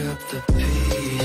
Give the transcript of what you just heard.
up the pace.